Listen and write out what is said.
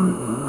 Mm-hmm.